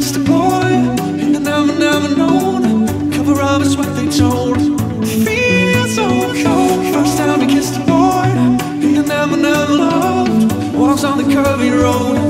Kissed a boy, and I never, never known. Cover up is what they told. Feels so cold. First time he kissed a boy, and I never, never loved. Walks on the curvy road.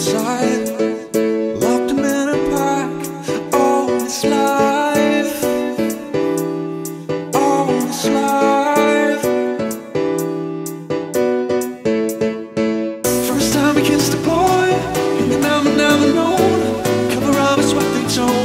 inside. Locked him in a park All his life. All his life. First time he kissed a boy And never, never known. Cover of his what they told